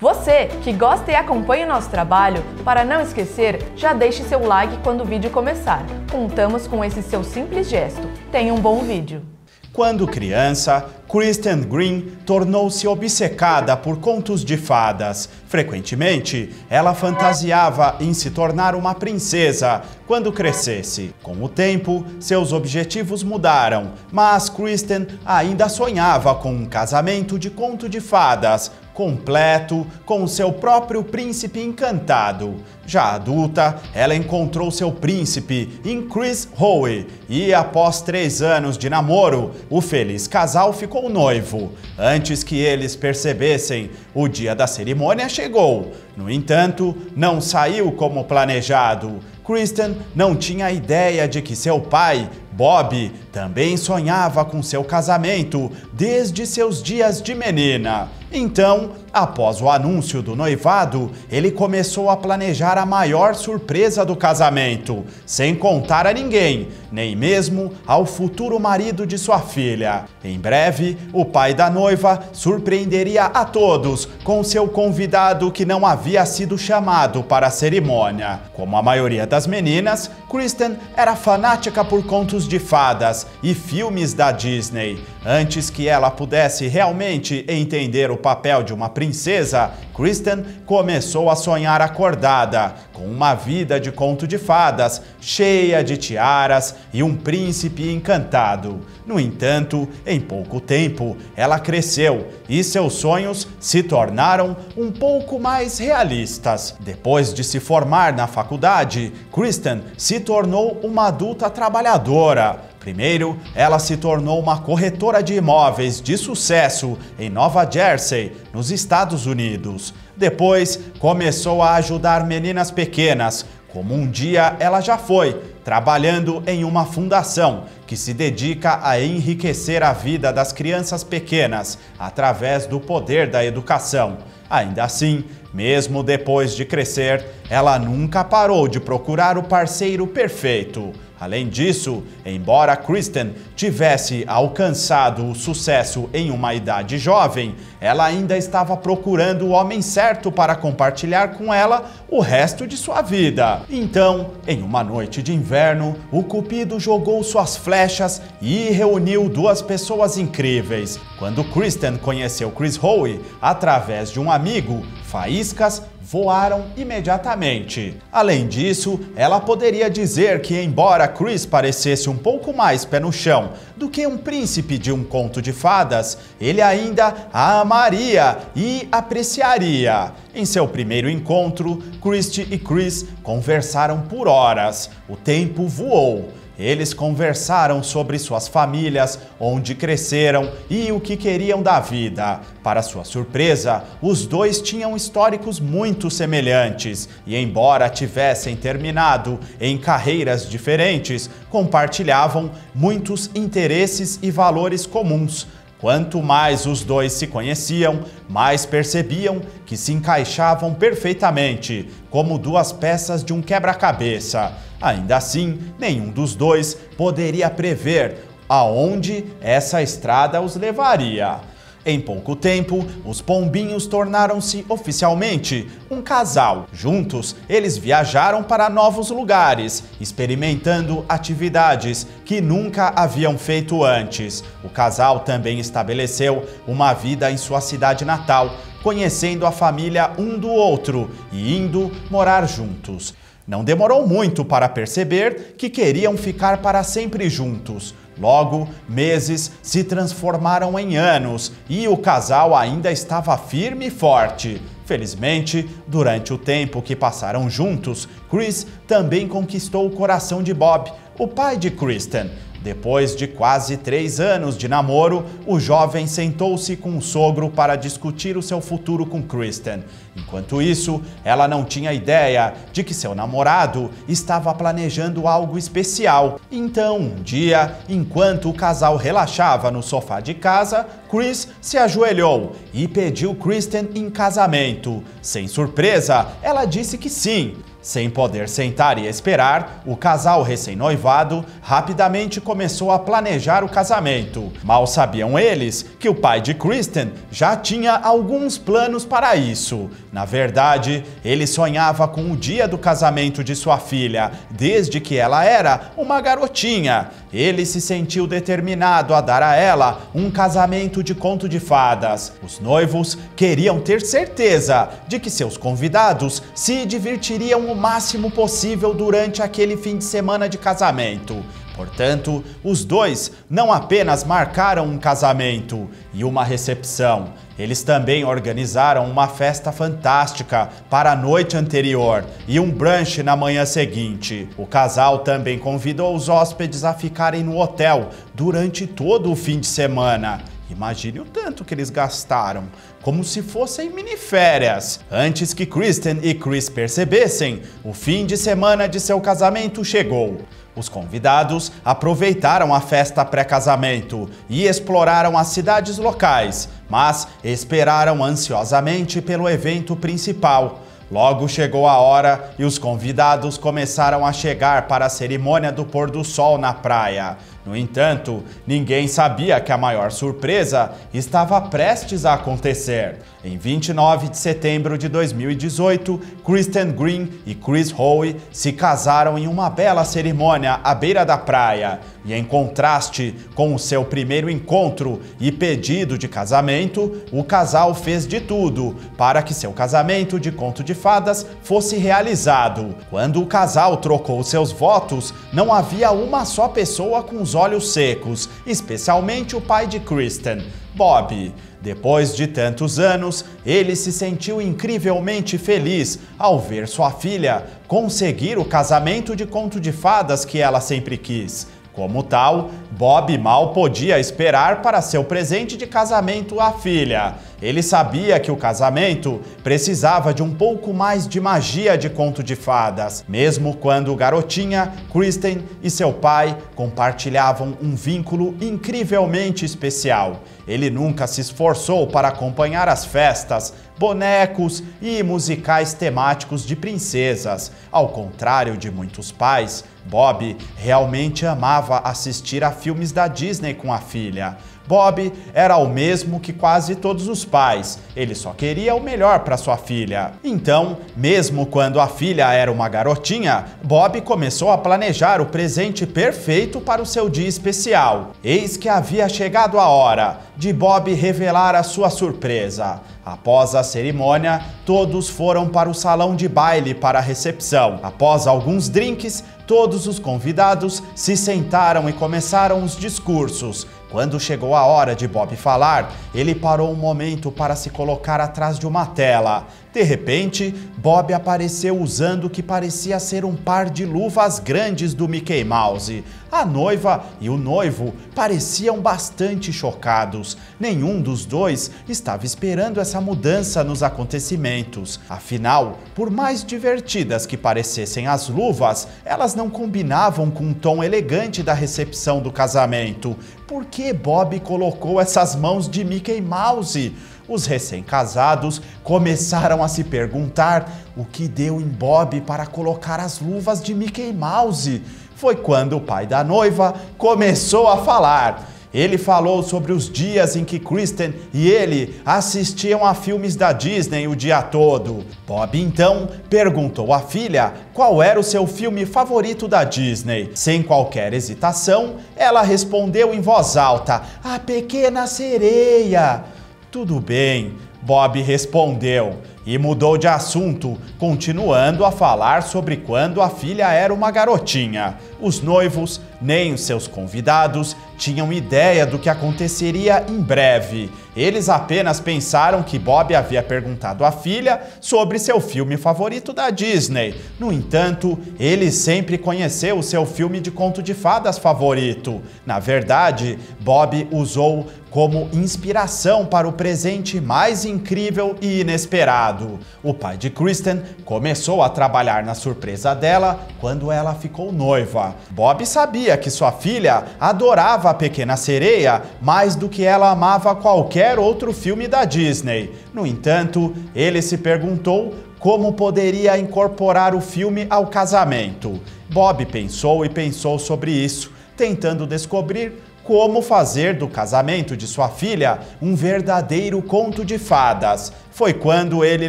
Você que gosta e acompanha o nosso trabalho, para não esquecer, já deixe seu like quando o vídeo começar. Contamos com esse seu simples gesto. Tenha um bom vídeo. Quando criança, Kristen Green tornou-se obcecada por contos de fadas. Frequentemente, ela fantasiava em se tornar uma princesa quando crescesse. Com o tempo, seus objetivos mudaram, mas Kristen ainda sonhava com um casamento de conto de fadas, completo, com seu próprio príncipe encantado. Já adulta, ela encontrou seu príncipe em Chris Howe e, após três anos de namoro, o feliz casal ficou noivo. Antes que eles percebessem, o dia da cerimônia chegou. No entanto, não saiu como planejado. Kristen não tinha ideia de que seu pai, Bob, também sonhava com seu casamento desde seus dias de menina. Então, após o anúncio do noivado, ele começou a planejar a maior surpresa do casamento, sem contar a ninguém, nem mesmo ao futuro marido de sua filha. Em breve, o pai da noiva surpreenderia a todos com seu convidado que não havia sido chamado para a cerimônia. Como a maioria das meninas, Kristen era fanática por contos de fadas e filmes da Disney. Antes que ela pudesse realmente entender o papel de uma princesa, Kristen começou a sonhar acordada, com uma vida de conto de fadas, cheia de tiaras e um príncipe encantado. No entanto, em pouco tempo, ela cresceu e seus sonhos se tornaram um pouco mais realistas. Depois de se formar na faculdade, Kristen se tornou uma adulta trabalhadora Primeiro, ela se tornou uma corretora de imóveis de sucesso em Nova Jersey, nos Estados Unidos. Depois, começou a ajudar meninas pequenas, como um dia ela já foi, trabalhando em uma fundação que se dedica a enriquecer a vida das crianças pequenas através do poder da educação. Ainda assim, mesmo depois de crescer, ela nunca parou de procurar o parceiro perfeito. Além disso, embora Kristen tivesse alcançado o sucesso em uma idade jovem, ela ainda estava procurando o homem certo para compartilhar com ela o resto de sua vida. Então, em uma noite de inverno, o Cupido jogou suas flechas e reuniu duas pessoas incríveis. Quando Kristen conheceu Chris Howe através de um amigo, faíscas voaram imediatamente. Além disso, ela poderia dizer que, embora Chris parecesse um pouco mais pé no chão do que um príncipe de um conto de fadas, ele ainda a amaria e apreciaria. Em seu primeiro encontro, Christie e Chris conversaram por horas. O tempo voou. Eles conversaram sobre suas famílias, onde cresceram e o que queriam da vida. Para sua surpresa, os dois tinham históricos muito semelhantes e, embora tivessem terminado em carreiras diferentes, compartilhavam muitos interesses e valores comuns. Quanto mais os dois se conheciam, mais percebiam que se encaixavam perfeitamente, como duas peças de um quebra-cabeça. Ainda assim, nenhum dos dois poderia prever aonde essa estrada os levaria. Em pouco tempo, os pombinhos tornaram-se oficialmente um casal. Juntos, eles viajaram para novos lugares, experimentando atividades que nunca haviam feito antes. O casal também estabeleceu uma vida em sua cidade natal, conhecendo a família um do outro e indo morar juntos. Não demorou muito para perceber que queriam ficar para sempre juntos. Logo, meses se transformaram em anos e o casal ainda estava firme e forte. Felizmente, durante o tempo que passaram juntos, Chris também conquistou o coração de Bob, o pai de Kristen, depois de quase três anos de namoro, o jovem sentou-se com o sogro para discutir o seu futuro com Kristen. Enquanto isso, ela não tinha ideia de que seu namorado estava planejando algo especial. Então, um dia, enquanto o casal relaxava no sofá de casa, Chris se ajoelhou e pediu Kristen em casamento. Sem surpresa, ela disse que sim. Sem poder sentar e esperar, o casal recém-noivado rapidamente começou a planejar o casamento. Mal sabiam eles que o pai de Kristen já tinha alguns planos para isso. Na verdade, ele sonhava com o dia do casamento de sua filha, desde que ela era uma garotinha. Ele se sentiu determinado a dar a ela um casamento de conto de fadas. Os noivos queriam ter certeza de que seus convidados se divertiriam o máximo possível durante aquele fim de semana de casamento. Portanto, os dois não apenas marcaram um casamento e uma recepção, eles também organizaram uma festa fantástica para a noite anterior e um brunch na manhã seguinte. O casal também convidou os hóspedes a ficarem no hotel durante todo o fim de semana. Imagine o tanto que eles gastaram, como se fossem miniférias. Antes que Kristen e Chris percebessem, o fim de semana de seu casamento chegou. Os convidados aproveitaram a festa pré-casamento e exploraram as cidades locais, mas esperaram ansiosamente pelo evento principal. Logo chegou a hora e os convidados começaram a chegar para a cerimônia do pôr do sol na praia. No entanto, ninguém sabia que a maior surpresa estava prestes a acontecer. Em 29 de setembro de 2018, Kristen Green e Chris Howe se casaram em uma bela cerimônia à beira da praia. E em contraste com o seu primeiro encontro e pedido de casamento, o casal fez de tudo para que seu casamento de conto de fadas fosse realizado. Quando o casal trocou seus votos, não havia uma só pessoa com os olhos secos, especialmente o pai de Kristen, Bob. Depois de tantos anos, ele se sentiu incrivelmente feliz ao ver sua filha conseguir o casamento de conto de fadas que ela sempre quis. Como tal, Bob mal podia esperar para seu presente de casamento à filha. Ele sabia que o casamento precisava de um pouco mais de magia de conto de fadas, mesmo quando garotinha, Kristen e seu pai compartilhavam um vínculo incrivelmente especial. Ele nunca se esforçou para acompanhar as festas, bonecos e musicais temáticos de princesas. Ao contrário de muitos pais, Bob realmente amava assistir a filmes da Disney com a filha. Bob era o mesmo que quase todos os pais, ele só queria o melhor para sua filha. Então, mesmo quando a filha era uma garotinha, Bob começou a planejar o presente perfeito para o seu dia especial. Eis que havia chegado a hora de Bob revelar a sua surpresa. Após a cerimônia, todos foram para o salão de baile para a recepção. Após alguns drinks, todos os convidados se sentaram e começaram os discursos. Quando chegou a hora de Bob falar, ele parou um momento para se colocar atrás de uma tela. De repente, Bob apareceu usando o que parecia ser um par de luvas grandes do Mickey Mouse. A noiva e o noivo pareciam bastante chocados. Nenhum dos dois estava esperando essa mudança nos acontecimentos. Afinal, por mais divertidas que parecessem as luvas, elas não combinavam com o tom elegante da recepção do casamento. Por que Bob colocou essas mãos de Mickey Mouse? os recém-casados começaram a se perguntar o que deu em Bob para colocar as luvas de Mickey Mouse. Foi quando o pai da noiva começou a falar. Ele falou sobre os dias em que Kristen e ele assistiam a filmes da Disney o dia todo. Bob então perguntou à filha qual era o seu filme favorito da Disney. Sem qualquer hesitação, ela respondeu em voz alta: A Pequena Sereia. Tudo bem, Bob respondeu e mudou de assunto, continuando a falar sobre quando a filha era uma garotinha. Os noivos, nem os seus convidados, tinham ideia do que aconteceria em breve. Eles apenas pensaram que Bob havia perguntado à filha sobre seu filme favorito da Disney. No entanto, ele sempre conheceu o seu filme de conto de fadas favorito. Na verdade, Bob usou como inspiração para o presente mais incrível e inesperado. O pai de Kristen começou a trabalhar na surpresa dela quando ela ficou noiva. Bob sabia que sua filha adorava a Pequena Sereia mais do que ela amava qualquer outro filme da Disney. No entanto, ele se perguntou como poderia incorporar o filme ao casamento. Bob pensou e pensou sobre isso, tentando descobrir como fazer do casamento de sua filha um verdadeiro conto de fadas. Foi quando ele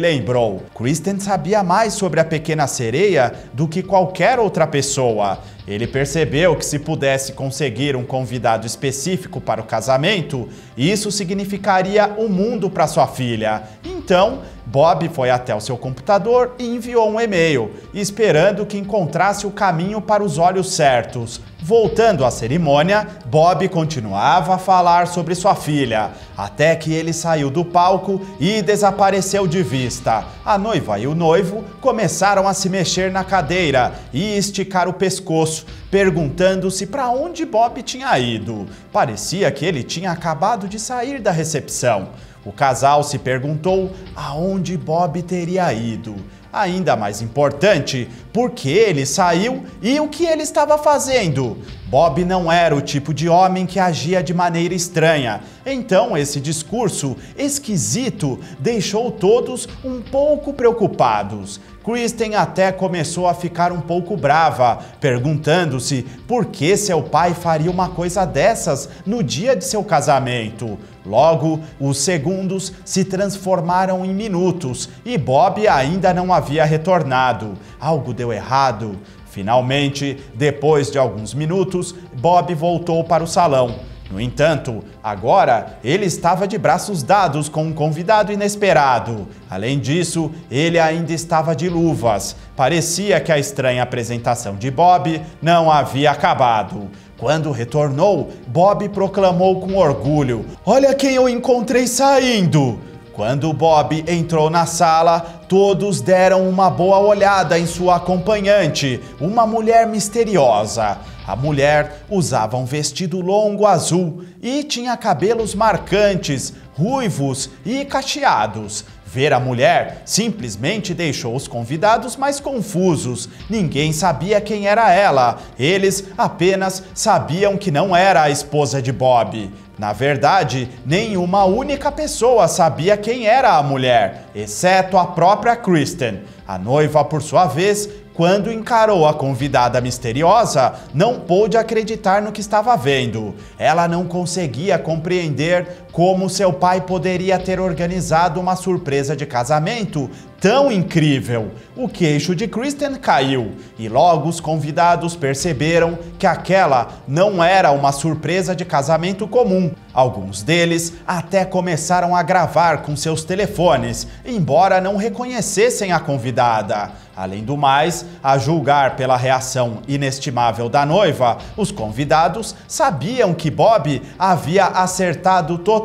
lembrou: Kristen sabia mais sobre a pequena sereia do que qualquer outra pessoa. Ele percebeu que se pudesse conseguir um convidado específico para o casamento, isso significaria o um mundo para sua filha. Então, Bob foi até o seu computador e enviou um e-mail, esperando que encontrasse o caminho para os olhos certos. Voltando à cerimônia, Bob continuava a falar sobre sua filha, até que ele saiu do palco e desapareceu de vista. A noiva e o noivo começaram a se mexer na cadeira e esticar o pescoço, perguntando-se para onde Bob tinha ido. Parecia que ele tinha acabado de sair da recepção. O casal se perguntou aonde Bob teria ido. Ainda mais importante, por que ele saiu e o que ele estava fazendo. Bob não era o tipo de homem que agia de maneira estranha, então esse discurso esquisito deixou todos um pouco preocupados. Kristen até começou a ficar um pouco brava, perguntando-se por que seu pai faria uma coisa dessas no dia de seu casamento. Logo, os segundos se transformaram em minutos e Bob ainda não havia retornado. Algo deu errado. Finalmente, depois de alguns minutos, Bob voltou para o salão. No entanto, agora ele estava de braços dados com um convidado inesperado. Além disso, ele ainda estava de luvas. Parecia que a estranha apresentação de Bob não havia acabado. Quando retornou, Bob proclamou com orgulho: Olha quem eu encontrei saindo! Quando Bob entrou na sala, todos deram uma boa olhada em sua acompanhante, uma mulher misteriosa. A mulher usava um vestido longo azul e tinha cabelos marcantes, ruivos e cacheados. Ver a mulher simplesmente deixou os convidados mais confusos. Ninguém sabia quem era ela. Eles apenas sabiam que não era a esposa de Bob. Na verdade, nenhuma única pessoa sabia quem era a mulher, exceto a própria Kristen. A noiva, por sua vez, quando encarou a convidada misteriosa, não pôde acreditar no que estava vendo. Ela não conseguia compreender como seu pai poderia ter organizado uma surpresa de casamento tão incrível. O queixo de Kristen caiu e logo os convidados perceberam que aquela não era uma surpresa de casamento comum. Alguns deles até começaram a gravar com seus telefones, embora não reconhecessem a convidada. Além do mais, a julgar pela reação inestimável da noiva, os convidados sabiam que Bob havia acertado totalmente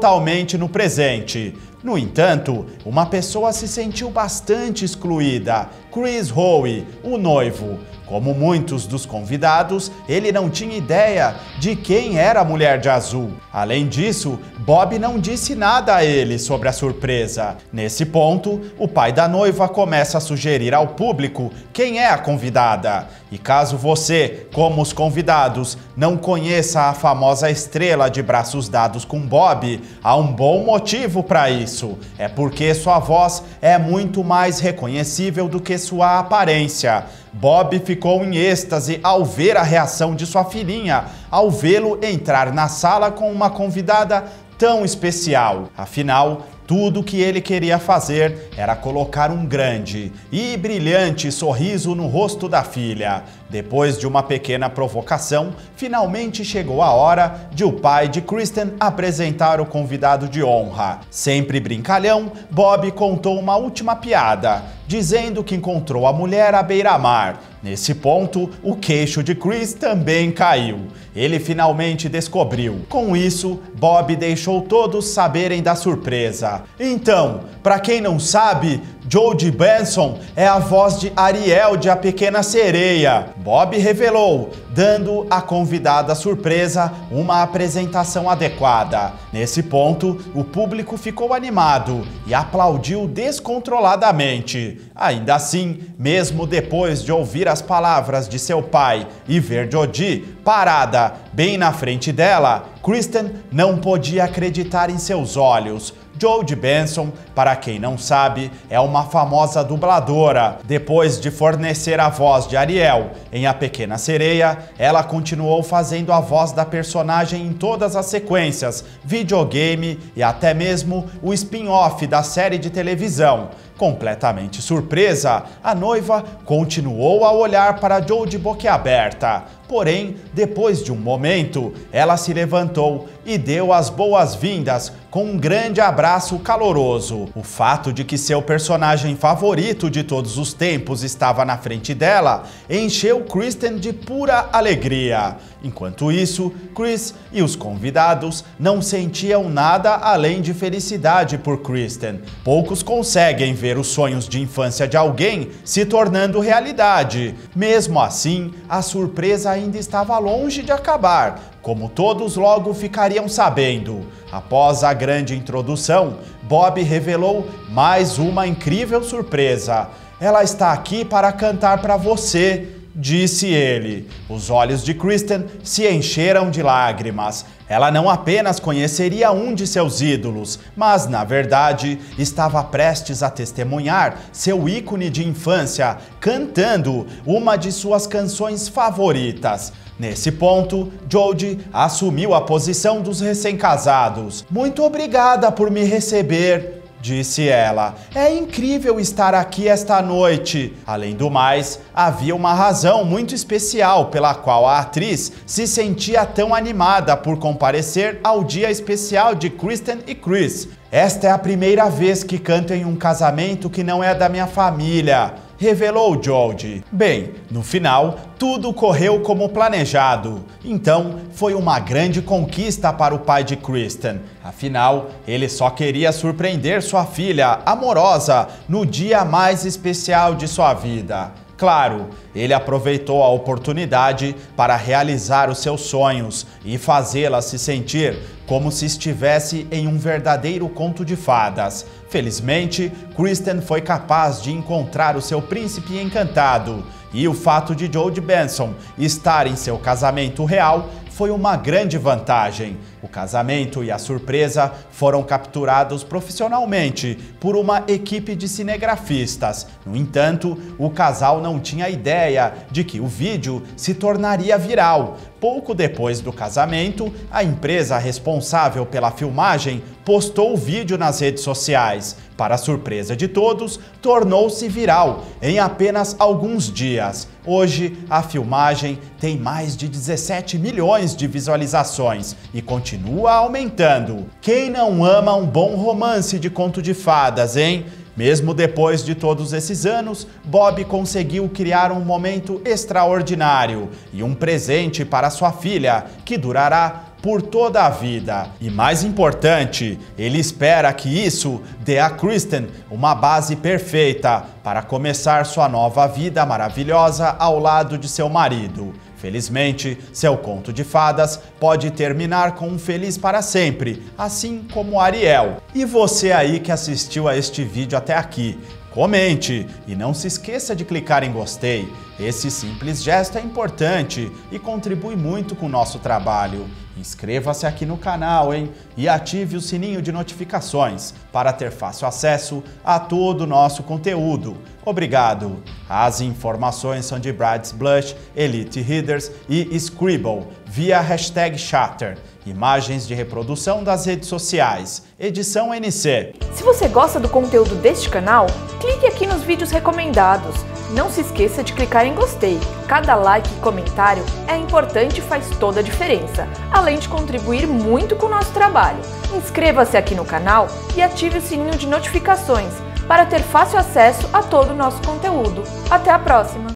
no presente. No entanto, uma pessoa se sentiu bastante excluída: Chris Howe, o noivo. Como muitos dos convidados, ele não tinha ideia de quem era a mulher de azul. Além disso, Bob não disse nada a ele sobre a surpresa. Nesse ponto, o pai da noiva começa a sugerir ao público quem é a convidada. E caso você, como os convidados, não conheça a famosa estrela de braços dados com Bob, há um bom motivo para isso. É porque sua voz é muito mais reconhecível do que sua aparência. Bob ficou em êxtase ao ver a reação de sua filhinha, ao vê-lo entrar na sala com uma convidada tão especial. Afinal, tudo o que ele queria fazer era colocar um grande e brilhante sorriso no rosto da filha. Depois de uma pequena provocação, finalmente chegou a hora de o pai de Kristen apresentar o convidado de honra. Sempre brincalhão, Bob contou uma última piada, dizendo que encontrou a mulher à beira-mar. Nesse ponto, o queixo de Chris também caiu. Ele finalmente descobriu. Com isso, Bob deixou todos saberem da surpresa. Então, para quem não sabe, Jodie Benson é a voz de Ariel de A Pequena Sereia. Bob revelou, dando à convidada surpresa uma apresentação adequada. Nesse ponto, o público ficou animado e aplaudiu descontroladamente. Ainda assim, mesmo depois de ouvir as palavras de seu pai e ver Jodie parada bem na frente dela, Kristen não podia acreditar em seus olhos. Jodie Benson, para quem não sabe, é uma famosa dubladora. Depois de fornecer a voz de Ariel em A Pequena Sereia, ela continuou fazendo a voz da personagem em todas as sequências, videogame e até mesmo o spin-off da série de televisão. Completamente surpresa, a noiva continuou a olhar para Joe de boquiaberta. Porém, depois de um momento, ela se levantou e deu as boas-vindas com um grande abraço caloroso. O fato de que seu personagem favorito de todos os tempos estava na frente dela encheu Kristen de pura alegria. Enquanto isso, Chris e os convidados não sentiam nada além de felicidade por Kristen. Poucos conseguem ver os sonhos de infância de alguém se tornando realidade. Mesmo assim, a surpresa ainda estava longe de acabar, como todos logo ficariam sabendo. Após a grande introdução, Bob revelou mais uma incrível surpresa. Ela está aqui para cantar para você, disse ele. Os olhos de Kristen se encheram de lágrimas. Ela não apenas conheceria um de seus ídolos, mas, na verdade, estava prestes a testemunhar seu ícone de infância cantando uma de suas canções favoritas. Nesse ponto, Jodie assumiu a posição dos recém-casados. Muito obrigada por me receber, disse ela. É incrível estar aqui esta noite. Além do mais, havia uma razão muito especial pela qual a atriz se sentia tão animada por comparecer ao dia especial de Kristen e Chris. Esta é a primeira vez que canto em um casamento que não é da minha família revelou George. Bem, no final, tudo correu como planejado. Então, foi uma grande conquista para o pai de Kristen. Afinal, ele só queria surpreender sua filha amorosa no dia mais especial de sua vida. Claro, ele aproveitou a oportunidade para realizar os seus sonhos e fazê-la se sentir como se estivesse em um verdadeiro conto de fadas. Felizmente, Kristen foi capaz de encontrar o seu príncipe encantado, e o fato de Jodie Benson estar em seu casamento real foi uma grande vantagem. O casamento e a surpresa foram capturados profissionalmente por uma equipe de cinegrafistas. No entanto, o casal não tinha ideia de que o vídeo se tornaria viral. Pouco depois do casamento, a empresa responsável pela filmagem postou o vídeo nas redes sociais. Para surpresa de todos, tornou-se viral em apenas alguns dias. Hoje, a filmagem tem mais de 17 milhões de visualizações e continua aumentando. Quem não ama um bom romance de conto de fadas, hein? Mesmo depois de todos esses anos, Bob conseguiu criar um momento extraordinário e um presente para sua filha, que durará por toda a vida. E mais importante, ele espera que isso dê a Kristen uma base perfeita para começar sua nova vida maravilhosa ao lado de seu marido. Felizmente, seu conto de fadas pode terminar com um feliz para sempre, assim como Ariel. E você aí que assistiu a este vídeo até aqui, Comente e não se esqueça de clicar em gostei. Esse simples gesto é importante e contribui muito com o nosso trabalho. Inscreva-se aqui no canal, hein? E ative o sininho de notificações para ter fácil acesso a todo o nosso conteúdo. Obrigado! As informações são de Brad's Blush, Elite Readers e Scribble, via hashtag Chatter. Imagens de reprodução das redes sociais. Edição NC. Se você gosta do conteúdo deste canal, clique aqui nos vídeos recomendados. Não se esqueça de clicar em gostei. Cada like e comentário é importante e faz toda a diferença, além de contribuir muito com o nosso trabalho. Inscreva-se aqui no canal e ative o sininho de notificações para ter fácil acesso a todo o nosso conteúdo. Até a próxima!